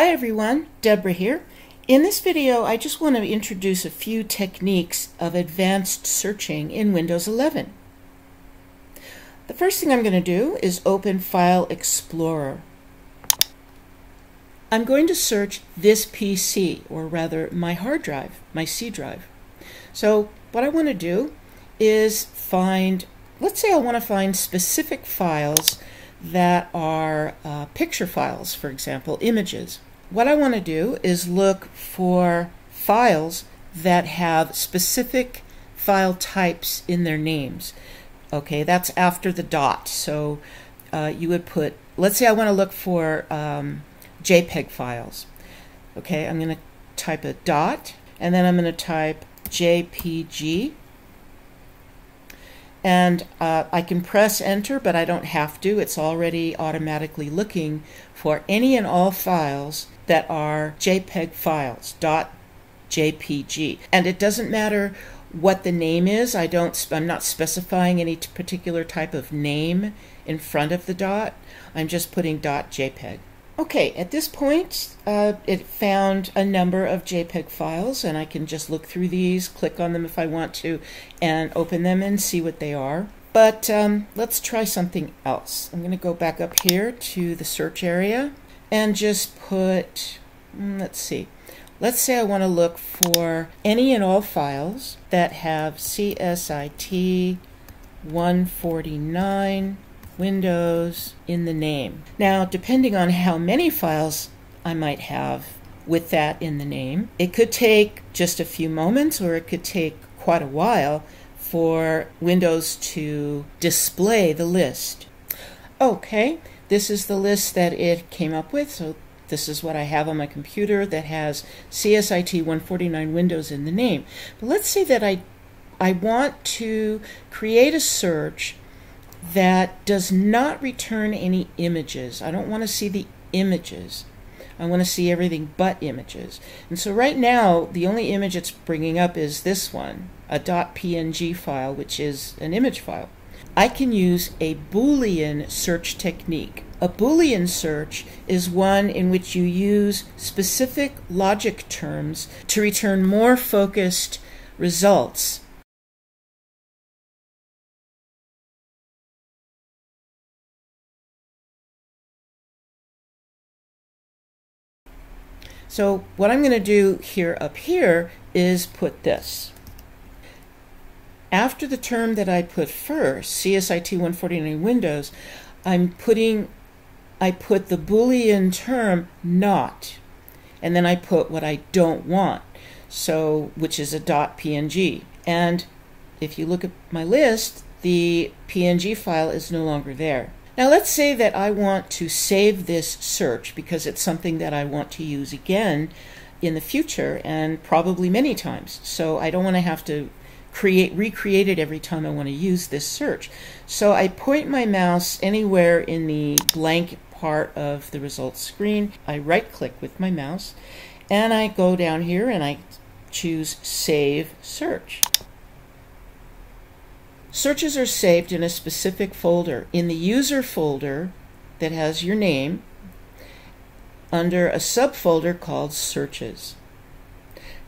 Hi everyone, Debra here. In this video, I just want to introduce a few techniques of advanced searching in Windows 11. The first thing I'm going to do is open File Explorer. I'm going to search this PC, or rather my hard drive, my C drive. So what I want to do is find, let's say I want to find specific files that are uh, picture files, for example, images. What I want to do is look for files that have specific file types in their names. Okay, that's after the dot. So uh, you would put, let's say I want to look for um, JPEG files. Okay, I'm going to type a dot, and then I'm going to type JPG and uh, I can press enter, but I don't have to. It's already automatically looking for any and all files that are JPEG files, dot .jpg. And it doesn't matter what the name is. I don't, I'm not specifying any particular type of name in front of the dot. I'm just putting dot .jpeg. Okay, at this point, uh, it found a number of JPEG files, and I can just look through these, click on them if I want to, and open them and see what they are. But um, let's try something else. I'm going to go back up here to the search area and just put, mm, let's see, let's say I want to look for any and all files that have CSIT 149 Windows in the name. Now, depending on how many files I might have with that in the name, it could take just a few moments or it could take quite a while for Windows to display the list. Okay, this is the list that it came up with, so this is what I have on my computer that has CSIT 149 Windows in the name. But let's say that I I want to create a search that does not return any images. I don't want to see the images. I want to see everything but images. And so right now, the only image it's bringing up is this one, a .png file, which is an image file. I can use a Boolean search technique. A Boolean search is one in which you use specific logic terms to return more focused results So what I'm going to do here up here is put this. After the term that I put first, CSIT 149 Windows, I'm putting, I put the Boolean term not, and then I put what I don't want, so which is a .png. And if you look at my list, the PNG file is no longer there. Now let's say that I want to save this search because it's something that I want to use again in the future and probably many times. So I don't want to have to create recreate it every time I want to use this search. So I point my mouse anywhere in the blank part of the results screen. I right click with my mouse and I go down here and I choose save search. Searches are saved in a specific folder. In the user folder that has your name, under a subfolder called searches.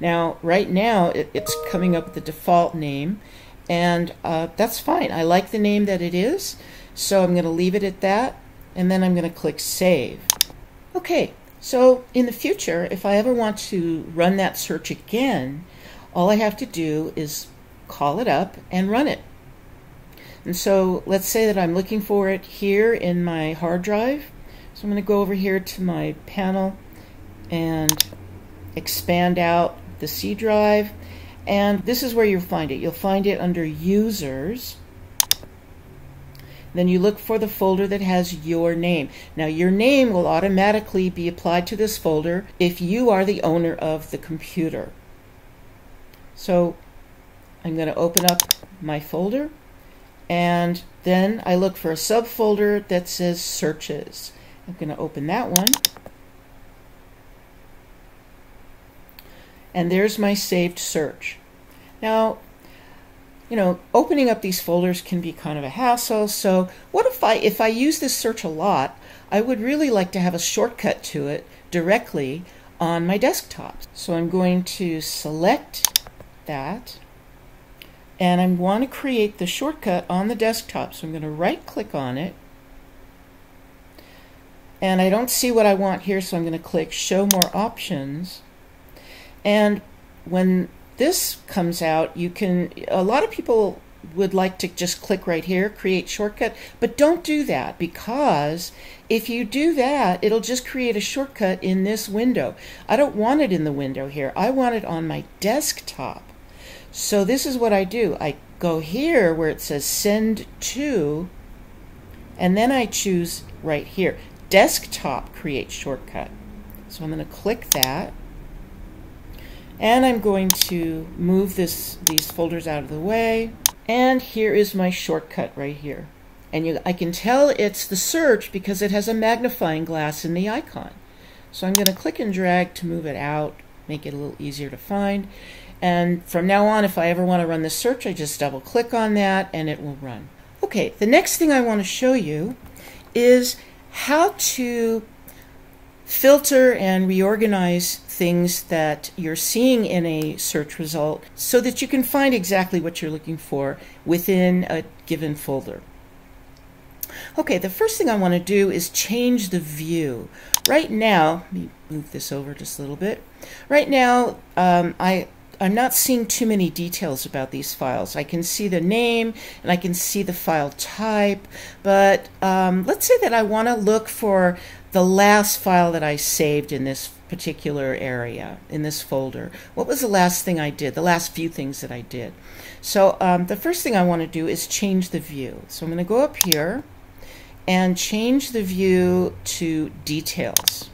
Now, right now, it, it's coming up with the default name, and uh, that's fine. I like the name that it is, so I'm going to leave it at that, and then I'm going to click Save. Okay, so in the future, if I ever want to run that search again, all I have to do is call it up and run it. And so let's say that I'm looking for it here in my hard drive. So I'm going to go over here to my panel and expand out the C drive. And this is where you'll find it. You'll find it under Users. Then you look for the folder that has your name. Now your name will automatically be applied to this folder if you are the owner of the computer. So I'm going to open up my folder and then I look for a subfolder that says searches. I'm going to open that one. And there's my saved search. Now, you know, opening up these folders can be kind of a hassle. So what if I, if I use this search a lot, I would really like to have a shortcut to it directly on my desktop. So I'm going to select that and I want to create the shortcut on the desktop. So I'm going to right click on it and I don't see what I want here so I'm going to click show more options and when this comes out you can a lot of people would like to just click right here, create shortcut, but don't do that because if you do that, it'll just create a shortcut in this window. I don't want it in the window here. I want it on my desktop. So this is what I do. I go here where it says send to, and then I choose right here, desktop create shortcut. So I'm going to click that. And I'm going to move this these folders out of the way. And here is my shortcut right here. And you, I can tell it's the search because it has a magnifying glass in the icon. So I'm going to click and drag to move it out, make it a little easier to find. And from now on, if I ever want to run the search, I just double click on that and it will run. Okay, the next thing I want to show you is how to filter and reorganize things that you're seeing in a search result so that you can find exactly what you're looking for within a given folder. Okay, the first thing I want to do is change the view. Right now, let me move this over just a little bit. Right now, um, I, I'm not seeing too many details about these files. I can see the name and I can see the file type, but um, let's say that I want to look for the last file that I saved in this particular area, in this folder. What was the last thing I did, the last few things that I did? So um, the first thing I want to do is change the view. So I'm going to go up here and change the view to details.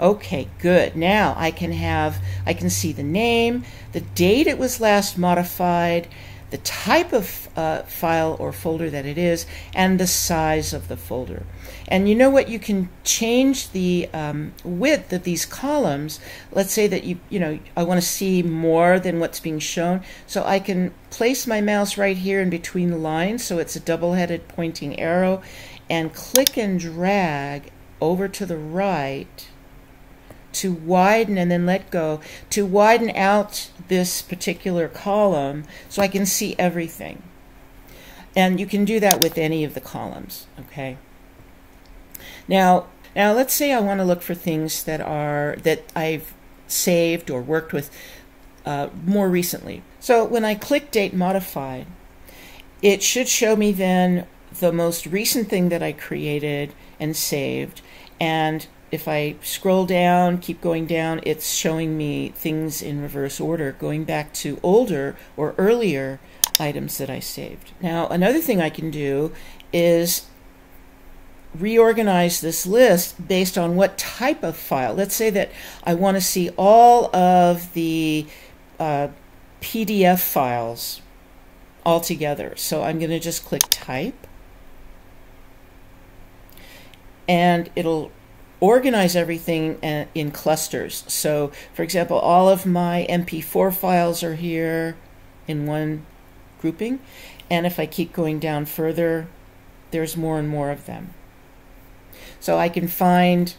Okay, good. Now I can have, I can see the name, the date it was last modified, the type of uh, file or folder that it is, and the size of the folder. And you know what? You can change the um, width of these columns. Let's say that you, you know, I want to see more than what's being shown. So I can place my mouse right here in between the lines, so it's a double-headed pointing arrow, and click and drag over to the right to widen and then let go, to widen out this particular column so I can see everything. And you can do that with any of the columns, okay? Now, now let's say I want to look for things that are that I've saved or worked with uh, more recently. So when I click Date Modified, it should show me then the most recent thing that I created and saved and if I scroll down, keep going down, it's showing me things in reverse order, going back to older or earlier items that I saved. Now, another thing I can do is reorganize this list based on what type of file. Let's say that I want to see all of the uh, PDF files all together. So I'm going to just click type and it'll organize everything uh, in clusters. So, for example, all of my MP4 files are here in one grouping, and if I keep going down further, there's more and more of them. So I can find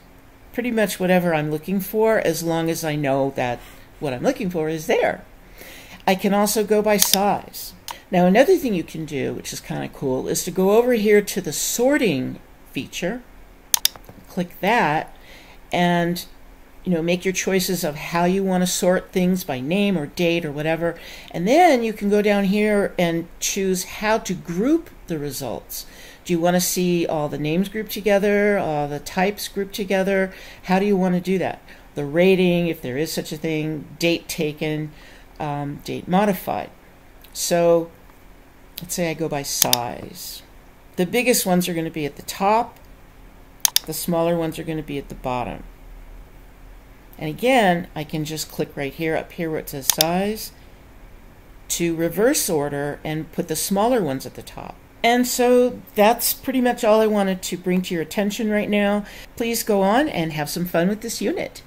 pretty much whatever I'm looking for as long as I know that what I'm looking for is there. I can also go by size. Now, another thing you can do, which is kind of cool, is to go over here to the sorting feature click that and you know make your choices of how you want to sort things by name or date or whatever. And then you can go down here and choose how to group the results. Do you want to see all the names grouped together all the types grouped together? How do you want to do that? The rating if there is such a thing date taken um, date modified. So let's say I go by size. The biggest ones are going to be at the top the smaller ones are going to be at the bottom. And again, I can just click right here, up here where it says size, to reverse order and put the smaller ones at the top. And so that's pretty much all I wanted to bring to your attention right now. Please go on and have some fun with this unit.